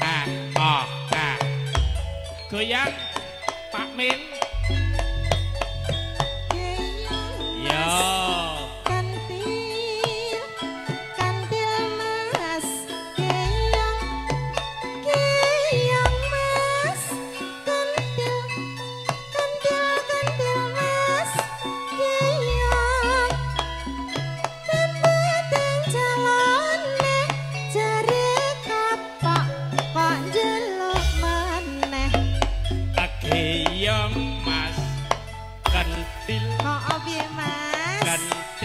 à, à, à. cười văn bạc miệng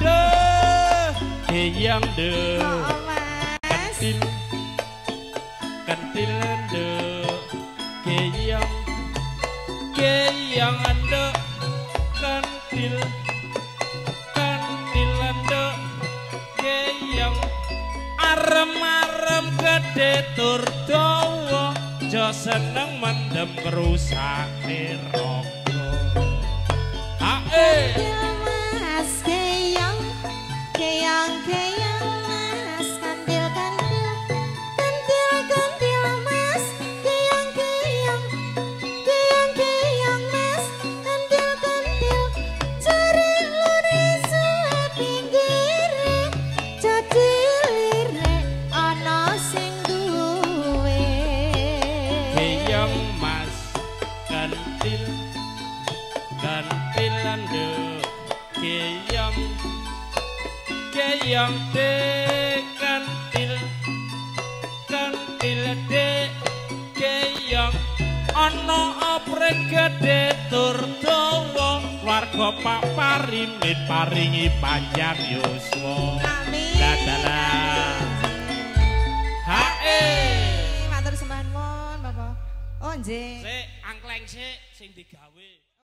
deh Eyang deh Kentil Kentil deh Eyang Eyang ande kantil, kantil ande Eyang Arem-arem gede tur Jo seneng mendem kerusak Geyang mas. Kantil kantil ando geyang geyang de kantil kantil de geyang ana oprek gede tur dawa warga Pak Parimit paringi panjang yuswa nggih. sik angkleng sik sing digawe